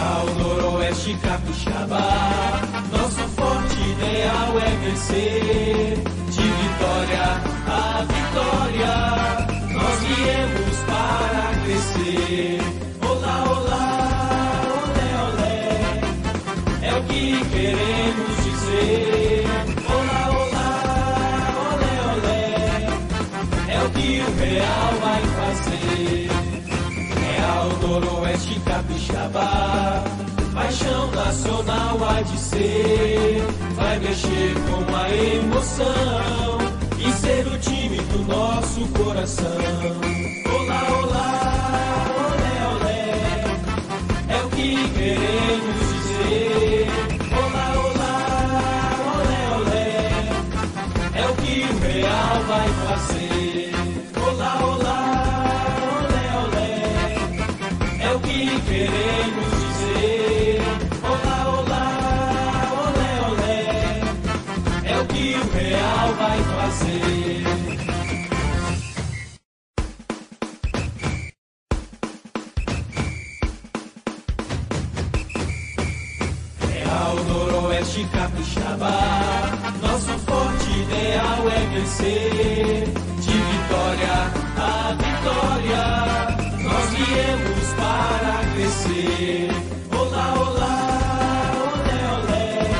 Noroeste Capixaba, nosso forte ideal é vencer. De vitória a vitória, nós viemos para crescer. Olá, olá, olé, olé, é o que queremos dizer. Olá, olá, olé, olé, é o que o Real vai fazer. Noroeste Capixaba, paixão nacional há de ser. Vai mexer com a emoção e ser o time do nosso coração. Olá, olá, olé, olé, é o que queremos dizer. Olá, olá, olé, olé, é o que o Real vai fazer. Queremos dizer. Olá, olá, olé, olé, é o que o Real vai fazer. Real Noroeste Capixaba, nosso forte ideal é vencer. Olá, olá, olé, olé,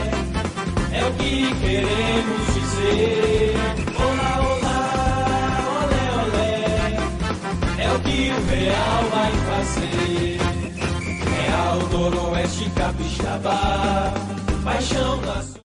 é o que queremos dizer. Olá, olá, olé, olé, é o que o Real vai fazer. Real Noroeste Capixaba, paixão nacional.